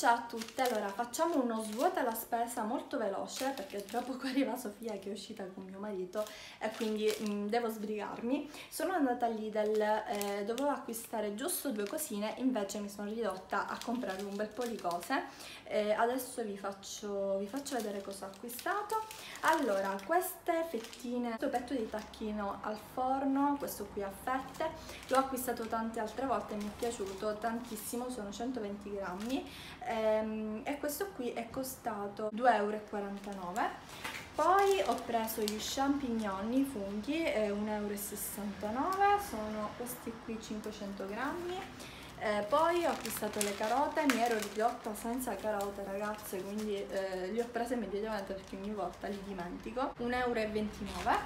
ciao a tutte, allora facciamo uno svuota la spesa molto veloce perché tra poco arriva Sofia che è uscita con mio marito e quindi mh, mm, devo sbrigarmi. Sono andata lì Lidl, eh, dovevo acquistare giusto due cosine, invece mi sono ridotta a comprare un bel po' di cose. Eh, adesso vi faccio, vi faccio vedere cosa ho acquistato. Allora, queste fettine, questo petto di tacchino al forno, questo qui a fette, l'ho acquistato tante altre volte, mi è piaciuto tantissimo, sono 120 grammi ehm, e questo qui è costato 2,49 euro poi ho preso gli champignon, i funghi, eh, 1,69 euro, sono questi qui 500 grammi. Eh, poi ho acquistato le carote, mi ero ridotta senza carote ragazze, quindi eh, li ho prese immediatamente perché ogni volta li dimentico. 1,29 euro.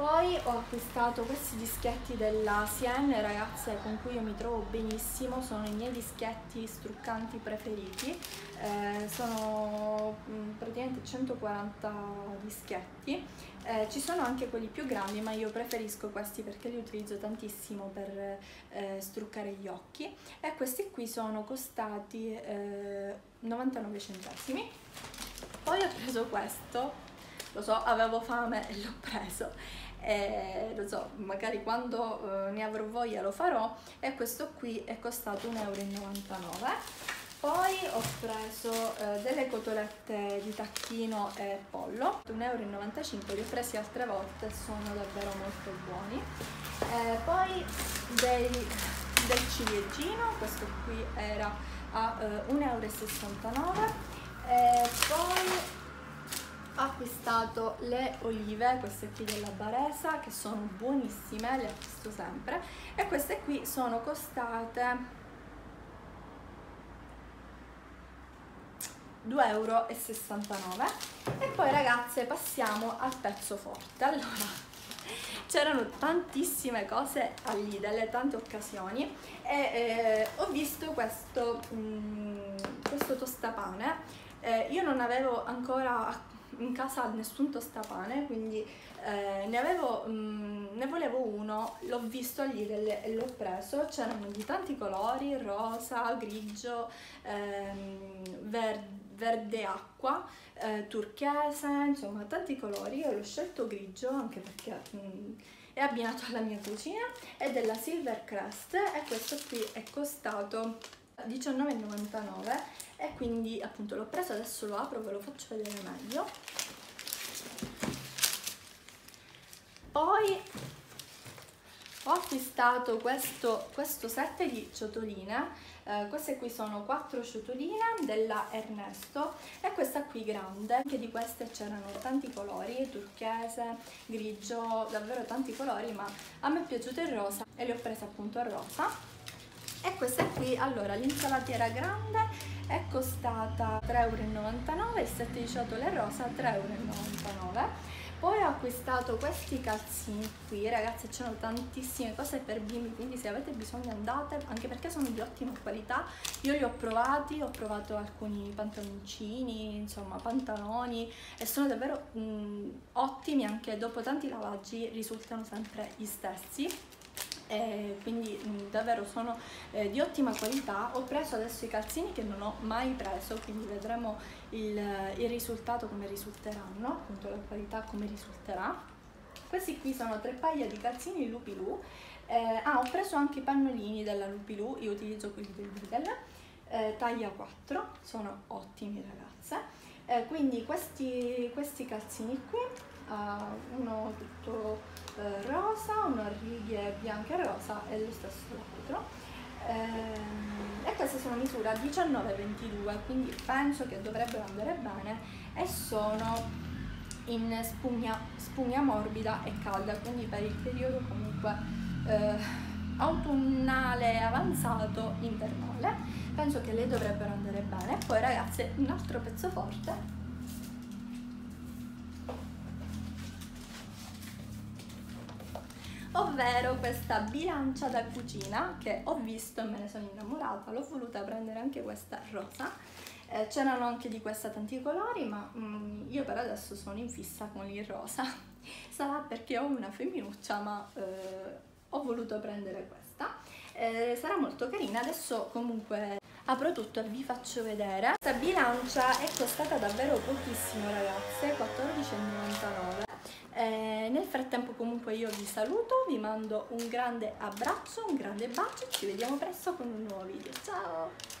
Poi ho acquistato questi dischetti della Sien, ragazze, con cui io mi trovo benissimo, sono i miei dischetti struccanti preferiti, eh, sono mm, praticamente 140 dischetti, eh, ci sono anche quelli più grandi ma io preferisco questi perché li utilizzo tantissimo per eh, struccare gli occhi. E questi qui sono costati 99 eh, centesimi. Poi ho preso questo, lo so, avevo fame e l'ho preso e lo so, magari quando eh, ne avrò voglia lo farò e questo qui è costato 1,99 euro. Poi ho preso eh, delle cotolette di tacchino e pollo, 1,95 euro, li ho presi altre volte, sono davvero molto buoni. Eh, poi dei, del ciliegino, questo qui era a eh, 1,69 euro. Poi acquistato le olive, queste qui della Baresa, che sono buonissime, le acquisto sempre, e queste qui sono costate 2,69 euro. E poi ragazze passiamo al pezzo forte. Allora, c'erano tantissime cose a Lidl, tante occasioni e eh, ho visto questo, mh, mm, questo tostapane. Eh, io non avevo ancora in casa nessun tostapane, quindi eh, ne, avevo, mh, mm, ne volevo uno, l'ho visto lì e l'ho preso, c'erano di tanti colori, rosa, grigio, ehm, verde, verde acqua, eh, turchese, insomma tanti colori, io l'ho scelto grigio anche perché mh, mm, è abbinato alla mia cucina, è della Silver Crest e questo qui è costato 19,99 e quindi appunto l'ho preso, adesso lo apro, ve lo faccio vedere meglio. Poi ho acquistato questo, questo set di ciotoline, eh, queste qui sono quattro ciotoline della Ernesto e questa qui grande, anche di queste c'erano tanti colori, turchese, grigio, davvero tanti colori, ma a me è piaciuto il rosa e le ho prese appunto a rosa e questa qui. Allora l'insalatiera grande è costata 3,99 euro il set di ciotole rosa 3,99 euro poi ho acquistato questi calzini qui. Ragazzi c'erano tantissime cose per bimbi quindi se avete bisogno andate anche perché sono di ottima qualità. Io li ho provati ho provato alcuni pantaloncini insomma pantaloni e sono davvero mh, ottimi anche dopo tanti lavaggi risultano sempre gli stessi e quindi mh, davvero sono eh, di ottima qualità. Ho preso adesso i calzini che non ho mai preso quindi vedremo il, il risultato come risulteranno appunto la qualità come risulterà. Questi qui sono tre paia di calzini Lupilù eh, ah ho preso anche i pannolini della Lupilù io utilizzo quelli del Lidl. Eh, taglia 4 sono ottimi ragazze. Eh, quindi questi, questi calzini qui uh, uno tutto eh, rosa, una righe bianche e rosa e lo stesso l'altro. Eh, e queste sono misura 19-22, quindi penso che dovrebbero andare bene e sono in spugna, spugna morbida e calda, quindi per il periodo comunque eh, autunnale avanzato invernale penso che le dovrebbero andare bene. Poi ragazze un altro pezzo forte ovvero questa bilancia da cucina che ho visto e me ne sono innamorata, l'ho voluta prendere anche questa rosa. Eh, c'erano anche di questa tanti colori, ma mm, io per adesso sono in fissa con il rosa. Sarà perché ho una femminuccia, ma eh, ho voluto prendere questa. Eh, sarà molto carina, adesso comunque apro tutto e vi faccio vedere questa bilancia è costata davvero pochissimo ragazze 14,99 eh, nel frattempo comunque io vi saluto vi mando un grande abbraccio un grande bacio ci vediamo presto con un nuovo video. Ciao